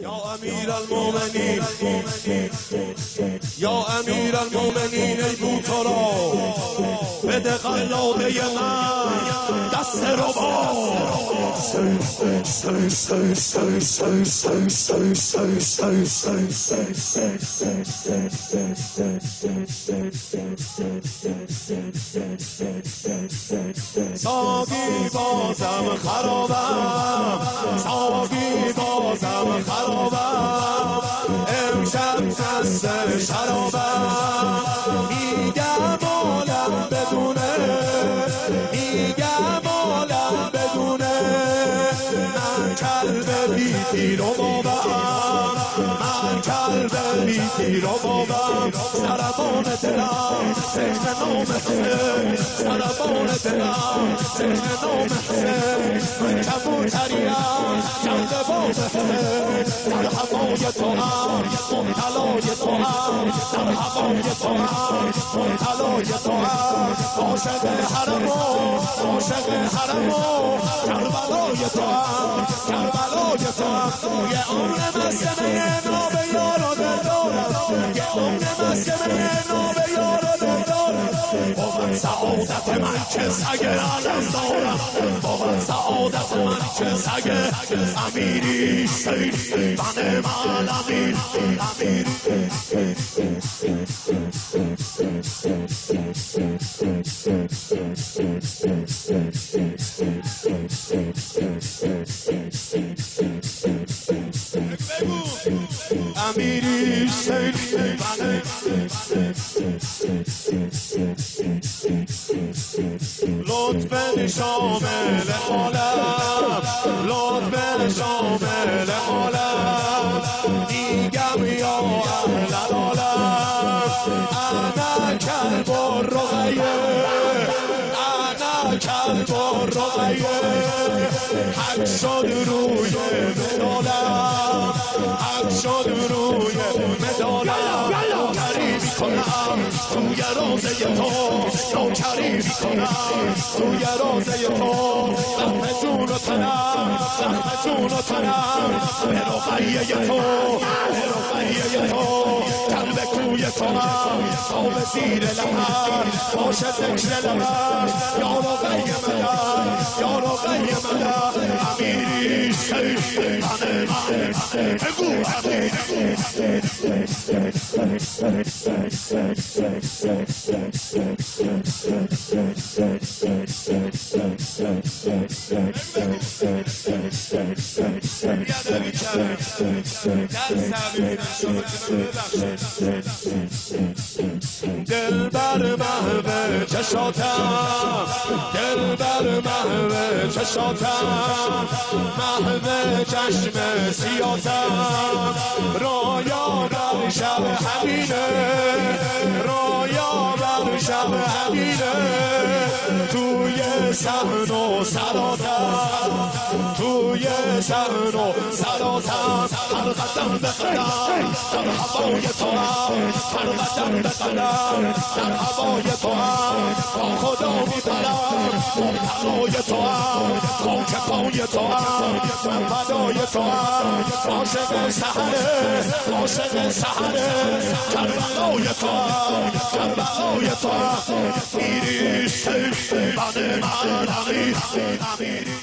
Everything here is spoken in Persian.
یا امیر المومنین یا امیر المومنین ای بوتارا بده قلاده من. دست رو با. ساقی بازم خرابم. ساقی بازم کلب بیتی رو بابم من کلب بیتی رو بابم سربان دلم سجن نام حسین. سربان دلم سجن نام حسین. من کبوتریم جلد باب حسین. در هوای تو هم مبتلای تو هم. در هوای تو هم مبتلای تو هم. عاشق حرم عاشق حرم کربلای تو هم کربلای تو هم. یه عمر مسکنه ناب یارو دارم یه عمر مسکنه ناب یارو دارم با سعادت من که سگ علم دارم با سعادت من که سگ امیری سید من من امیر امیری لطف شامل عالم لطف شامل عالم میگم یا اهل العالم انا کلب الرقیه انا کلب الرقیه حق شد روی مدالم روزه تو نوکری می‌کنم توی روزه تو زخم جون و تنم زخم جون و تنم به رقیه تو به رقیه تو قلب کوی تو هم به زیر لحن باشه ذکر لحن یا رقیه مدن یا رقیه مدن امیری شیخ من بگو دل محو چشاتم. دل محو چشاتم. محو چشم سیاسم رویا بر شب همینه. رویا بر شب همینه توی سحن و توی سحن و هر قدم در هوای تو هم هر قدم به قدم در هوای تو هم با خدا می‌برم مبتلای تو هم خاک پای تو هم من فدای تو هم عاشق سحره عاشق سحره کربلای تو هم کربلای تو